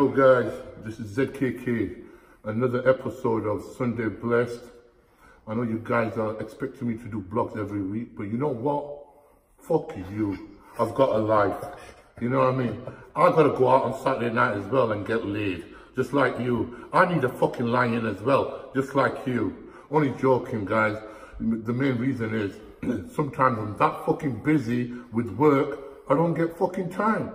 Yo guys, this is ZKK, another episode of Sunday Blessed. I know you guys are expecting me to do vlogs every week, but you know what? Fuck you. I've got a life. You know what I mean? I gotta go out on Saturday night as well and get laid, just like you. I need a fucking lion as well, just like you. Only joking, guys. The main reason is sometimes I'm that fucking busy with work, I don't get fucking time.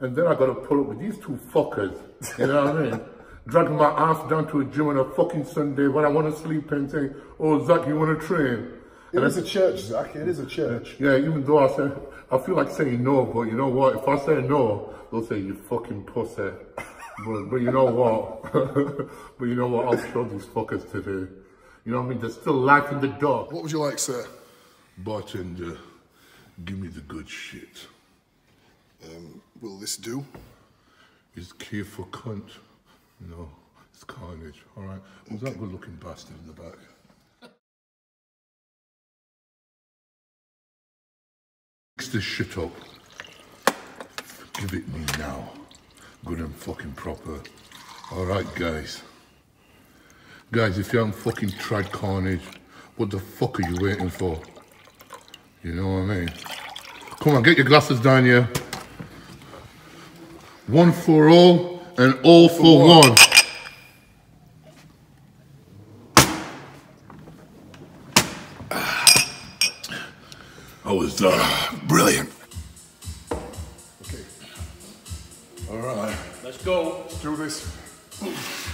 And then I gotta pull up with these two fuckers, you know what I mean? Dragging my ass down to a gym on a fucking Sunday when I wanna sleep and saying, oh, Zach, you wanna train? It is a church, Zach. It is a church. Yeah, even though I say, I feel like saying no, but you know what? If I say no, they'll say, you fucking pussy. but, but you know what? but you know what? I'll show these fuckers today. You know what I mean? There's still life in the dark. What would you like, sir? Bartender, give me the good shit. Um, will this do? Is K for cunt? No, it's carnage. All right. Who's that good looking bastard in the back? Mix this shit up. Give it me now. Good and fucking proper. All right, guys. Guys, if you haven't fucking tried carnage, what the fuck are you waiting for? You know what I mean? Come on, get your glasses down here. One for all and all for, for one. one. How was that? Brilliant. Okay. All right. Let's go. Let's do this.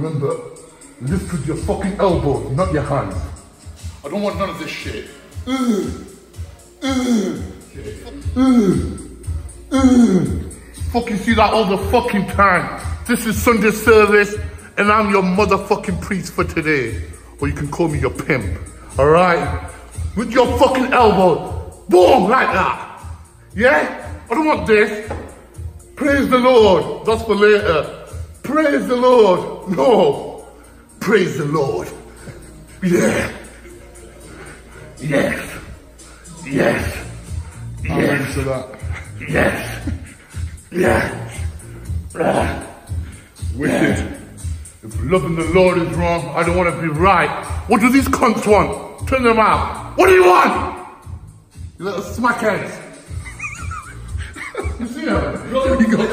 Remember, lift with your fucking elbows, not your hands. I don't want none of this shit. Fucking see that all the fucking time. This is Sunday service, and I'm your motherfucking priest for today. Or you can call me your pimp, alright? With your fucking elbow, boom, like that. Yeah? I don't want this. Praise the Lord. That's for later. Praise the Lord. No. Praise the Lord. Yeah. Yes. Yes. I'll answer that. Yes. Yes. Ah. Wicked. If loving the Lord is wrong, I don't want to be right. What do these cunts want? Turn them out. What do you want? You little smackheads. you see him? You got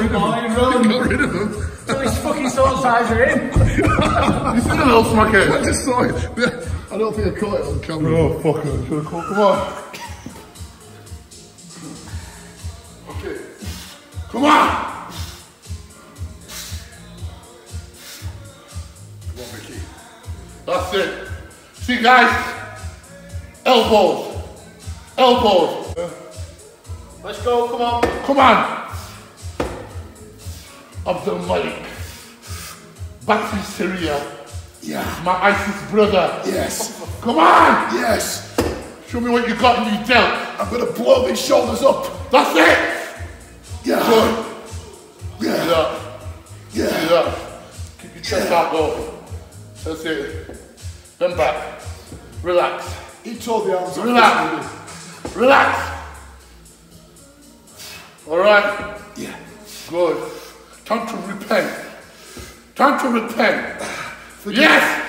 rid of boy, him. run. You got rid of him. So his fucking soul size are in. You see the little I smackhead? just saw it. I don't think I caught it on camera. Oh, fuck it. Should I call? Come on. Okay. Come on. Come on, Mickey. That's it. See, guys? Elbows. Elbows. Let's go, come on. Come on. Abdul Malik. Back to Syria. Yeah. My ISIS brother. Yes. Come on. Yes. Show me what you got in your delt. I'm gonna blow these shoulders up. That's it. Yeah. Good. Yeah. Yeah. Yeah. Yeah. Keep your chest out though. That's it. Bend back. Relax. He tore the arms. Relax. Relax. All right. Yeah. Good. Time to repent. Time to repent. Yes.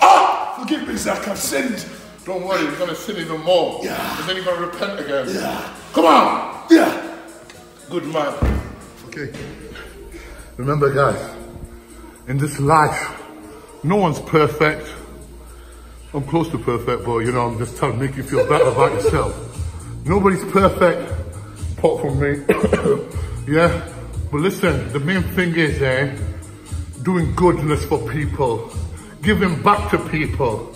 Oh! Forgive me, Zach. I've sinned. Don't worry, you're gonna sin even more. Yeah. And then you're gonna repent again. Yeah. Come on. Yeah. Good man. Okay. Remember, guys, in this life, no one's perfect. I'm close to perfect, but you know, I'm just trying to make you feel better about yourself. Nobody's perfect, apart from me. yeah? But listen, the main thing is, eh, doing goodness for people, giving back to people.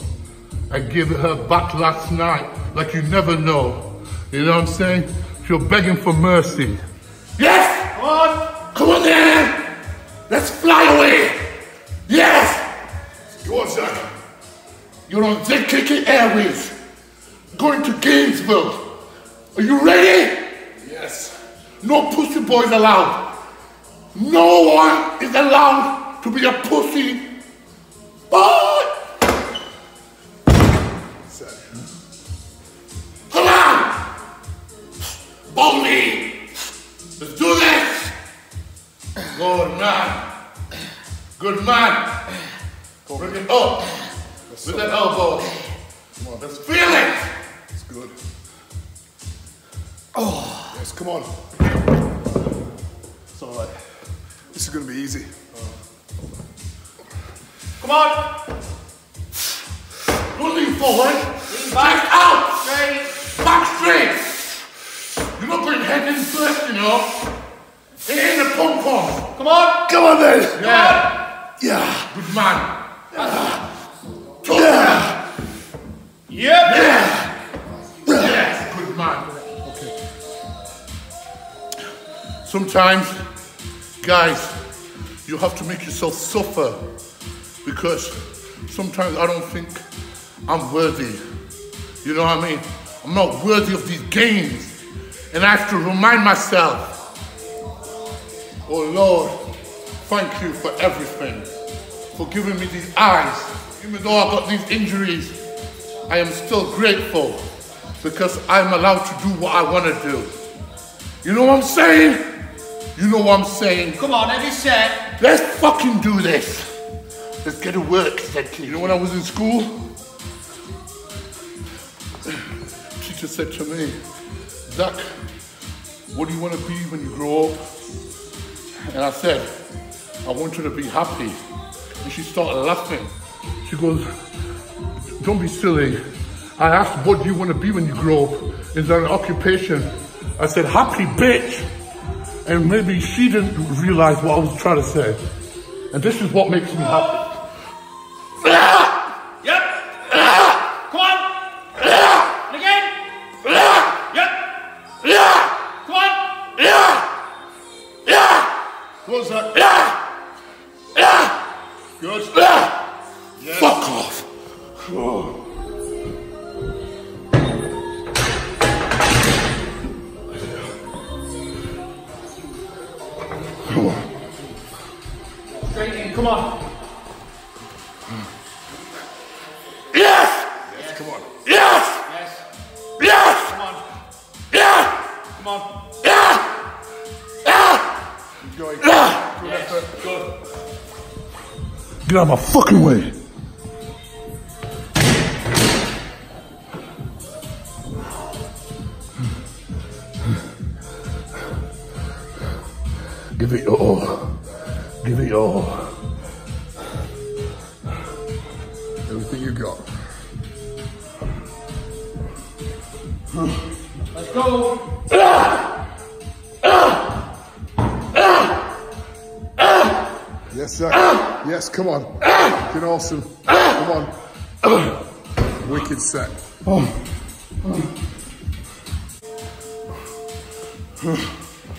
I gave her back last night, like you never know. You know what I'm saying? You're begging for mercy. Yes! Come on. Come on then! Let's fly away! Yes! Go on, Zach. You're on ZKK Airways, going to Gainesville. Are you ready? Yes. No pussy boys allowed. No one is allowed to be a pussy. Set. Come on! Bully! Let's do this! Good man. Good man. Bring it up with that elbow. Come on. Let's feel it! It's good. Oh. Yes, come on. It's all right. This going to be easy. Come on. Don't lean forward. Back out! Straight. Back straight! You're not going head in first, you know. In the pom pom. Come on. Come on then. Yeah. Yeah. Good man. Yeah. Yep. Yeah. Yes, good man. Okay. Sometimes, guys, you have to make yourself suffer because sometimes I don't think I'm worthy. You know what I mean? I'm not worthy of these games. And I have to remind myself, oh Lord, thank you for everything. For giving me these eyes. Even though I got these injuries, I am still grateful because I'm allowed to do what I want to do. You know what I'm saying? You know what I'm saying? Come on, every set. Let's fucking do this. Let's get to work, said kid. You know when I was in school? Teacher said to me, Zach, what do you want to be when you grow up? And I said, I want you to be happy. And she started laughing. She goes, don't be silly. I asked, what do you want to be when you grow up? Is there an occupation? I said, happy bitch. And maybe she didn't realize what I was trying to say. And this is what makes me happy. Yep. Come on. And again. Yep. Come on. What was that? Good. Fuck off. Straight Come on. Yes! Yes, come on. Yes! Yes. Yes! Come on. Yeah! Come on. Yeah! Yeah! Keep going. Yeah! Good effort. Good. Get out of my fucking way. Give it your all. Give it your all. Yes, sir. Yes, come on. Looking awesome. Come on. Wicked set.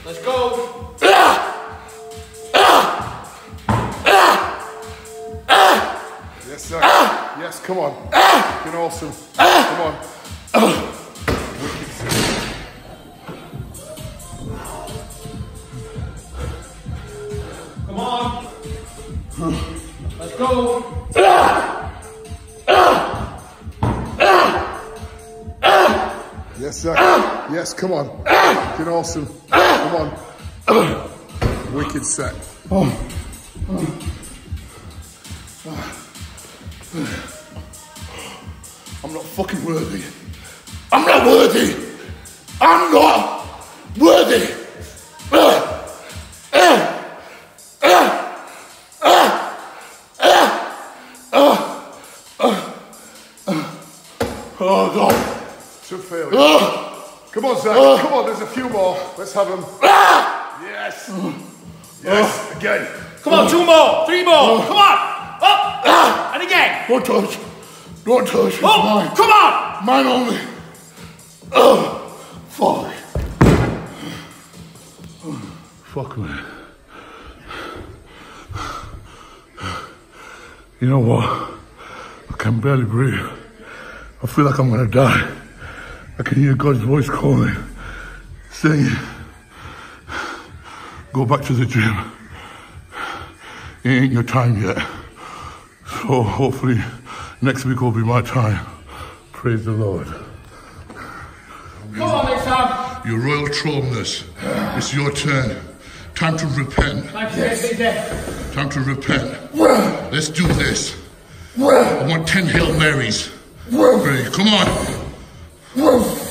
Let's go. Yes, sir. Yes, come on. Looking awesome. Come on. Let's go. Yes, sir. Yes, come on. Looking awesome. Come on. Wicked set. I'm not fucking worthy. I'm not worthy. Oh God. Should fail. Uh, ah. Come on, Zach. Ah. Come on, there's a few more. Let's have them. Ah. Yes. Yes. Again. Come on, two more. Three more. Come on. Up. And again. don't touch. Don't touch. Oh, mine. come on. Mine only. Oh, fuck. Fuck me. You know what? I can barely breathe. I feel like I'm gonna die. I can hear God's voice calling, saying, go back to the gym. It ain't your time yet. So hopefully next week will be my time. Praise the Lord. Come on, next time. Your royal thrownness, it's your turn. Time to repent. Yes. Time to repent. Let's do this. I want 10 Hail Marys. Ready? Come on.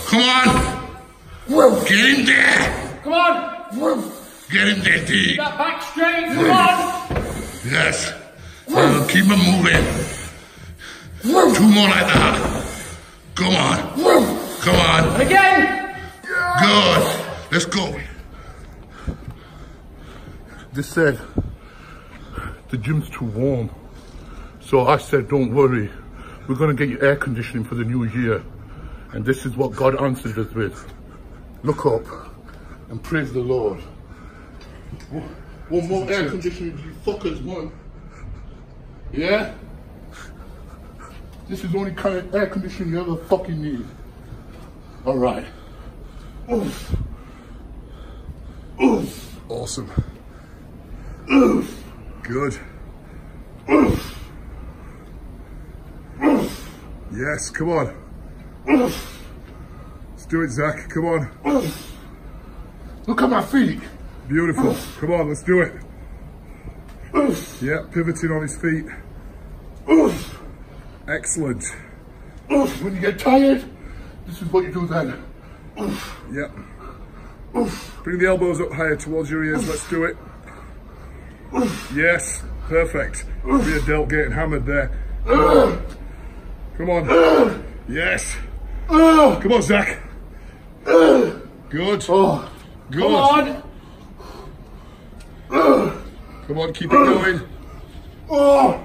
Come on. Get in there. Come on. Get in there, D. That back straight. Come on. Yes. Uh, keep it moving. Two more like that. Come on. Come on. And again. Good. Let's go. They said the gym's too warm. So I said, don't worry. We're going to get you air conditioning for the new year. And this is what God answered us with. Look up and praise the Lord. One more air conditioning, you fuckers, one. Yeah? This is the only kind of air conditioning you ever fucking need. All right. Oof. Oof. Awesome. Oof. Good. Yes, come on. Let's do it, Zach. Come on. Look at my feet. Beautiful. Come on, let's do it. Yeah, pivoting on his feet. Excellent. When you get tired, this is what you do then. Yep. Bring the elbows up higher towards your ears. Let's do it. Yes, perfect. Be a delt getting hammered there. Come on. Yes. Come on, Zach. Good. Oh, Good. Come on. Come on, keep it going. oh,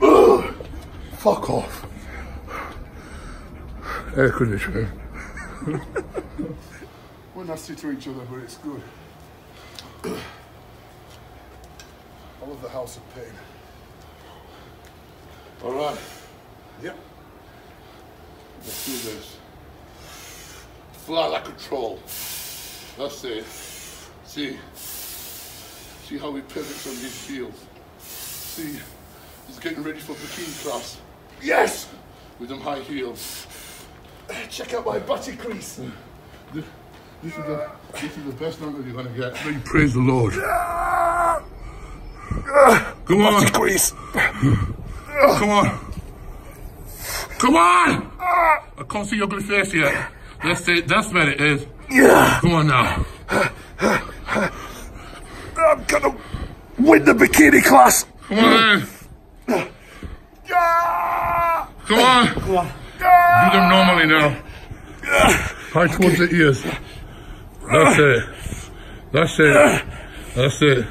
oh. Fuck off. Air conditioner. We're nasty to each other, but it's good. I love the house of pain. All right, Yep. let's do this. Fly like a troll. That's it. See, see how he pivots on these heels. See, he's getting ready for bikini class. Yes, with them high heels. Check out my butty crease. This, this is the this is the best number you're gonna get. Praise the Lord. Come on. crease. Come on. Come on! I can't see your ugly face yet. That's it. That's what it is. Yeah. Come on now. I'm gonna win the bikini class. Come on then. Yeah. Come on. Come on. Do them normally now. High towards the ears. That's it. That's it. That's it.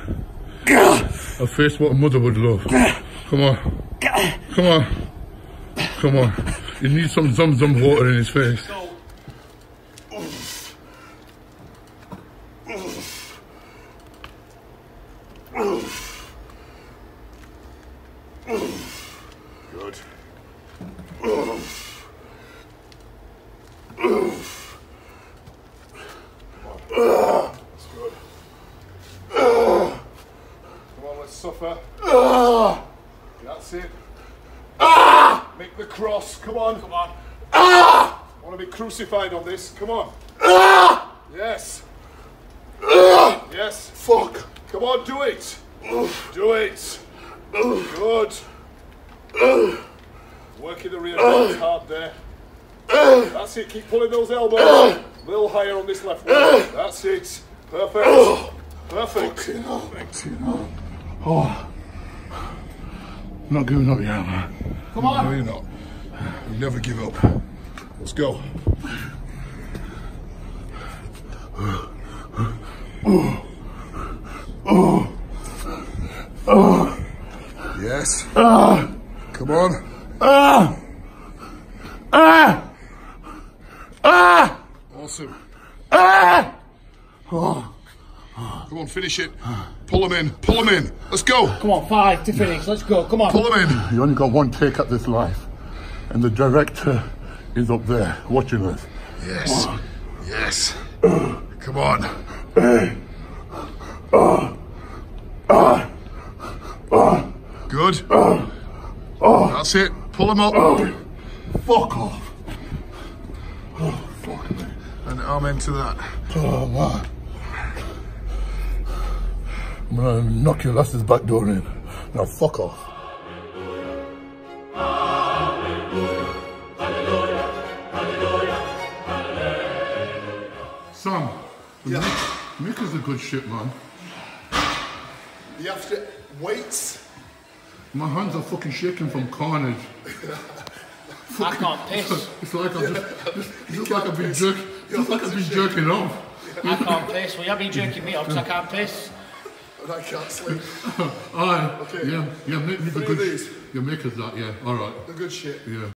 A face what a mother would love. Come on. Come on. Come on. He needs some Zamzam water in his face. Good. That's good. Come on, let's suffer. That's it. Make the cross. Come on. Come on. I want to be crucified on this. Come on. Ah! Yes. Yes. Fuck. Come on, do it. Do it. Good. Working the rear delts hard there. That's it. Keep pulling those elbows. A little higher on this left one. That's it. Perfect. Perfect. You know, you know. Oh. Not giving up yet, man. Come on. No, you're not. You never give up. Let's go. Yes. Come on. Ah! Ah! Ah! Awesome. Ah! Come on, finish it. Pull them in. Pull them in. Let's go. Come on, five to finish. Let's go. Come on. Pull them in. You only got one take at this life, and the director is up there watching us. Yes. Yes. Come on. Good. That's it. Pull them up. Fuck off. Oh, fuck me. And arm into that. Oh, man. I'm gonna knock your lass's back door in. Now, fuck off. Sam, Yeah. Mick, Mick is a good shit, man. You have to weights. My hands are fucking shaking from carnage. I can't piss. It's like I've just, just, just like I've been piss. jerk, Your like I've been jerking off. I can't piss. Well, you've been jerking me off because I can't piss. And I can't sleep. Aye. Okay. Yeah, yeah, make me the good. of these. You make us that, yeah. All right. The good shit. Yeah.